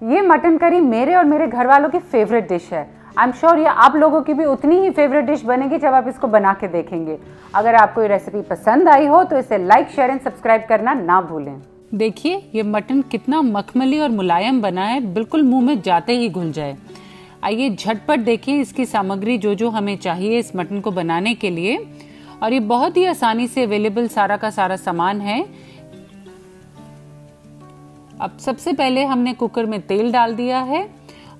ये mutton curry मेरे और मेरे घर वालों की फेवरेट डिश है। आई एम श्योर ये आप लोगों की भी उतनी ही फेवरेट डिश बनेगी जब आप इसको बना के देखेंगे। अगर आपको ये रेसिपी पसंद आई हो तो इसे लाइक शेयर एंड सब्सक्राइब करना ना भूलें। देखिए, ये मटन कितना मखमली और मुलायम बना है, बिल्कुल मुँह में जाते ही घुल जाए। आइए झटपट देखिए इसकी सामग्री जो जो हमें चाहिए इस मटन को बनाने के लिए। और ये बहुत ही आसानी से अवेलेबल सारा का सारा सामान है। अब सबसे पहले हमने कुकर में तेल डाल दिया है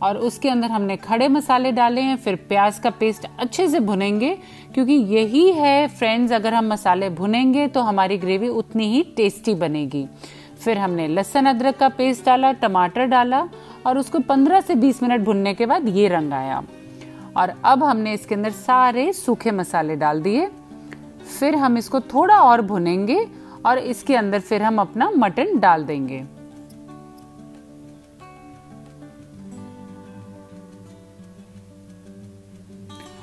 और उसके अंदर हमने खड़े मसाले डाले हैं, फिर प्याज का पेस्ट अच्छे से भुनेंगे, क्योंकि यही है फ्रेंड्स अगर हम मसाले भुनेंगे तो हमारी ग्रेवी उतनी ही टेस्टी बनेगी। फिर हमने लहसुन अदरक का पेस्ट डाला, टमाटर डाला और उसको 15 से 20 मिनट भुनने के बाद ये रंग आया। और अब हमने इसके अंदर सारे सूखे मसाले डाल दिए। फिर हम इसको थोड़ा और भुनेंगे और इसके अंदर फिर हम अपना मटन डाल देंगे।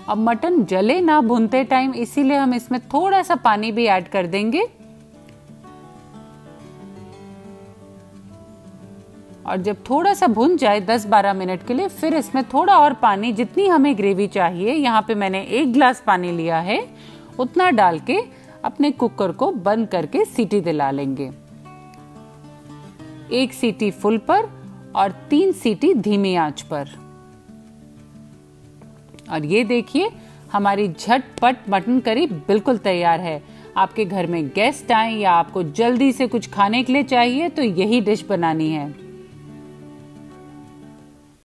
अब मटन जले ना भुनते टाइम इसीलिए हम इसमें थोड़ा सा पानी भी ऐड कर देंगे। और जब थोड़ा सा भुन जाए 10-12 मिनट के लिए, फिर इसमें थोड़ा और पानी, जितनी हमें ग्रेवी चाहिए, यहाँ पे मैंने एक ग्लास पानी लिया है, उतना डाल के अपने कुकर को बंद करके सीटी दिला लेंगे। एक सीटी फुल पर और तीन सीटी धीमी आँच पर। और ये देखिए, हमारी झटपट मटन करी बिल्कुल तैयार है। आपके घर में गेस्ट आए या आपको जल्दी से कुछ खाने के लिए चाहिए तो यही डिश बनानी है।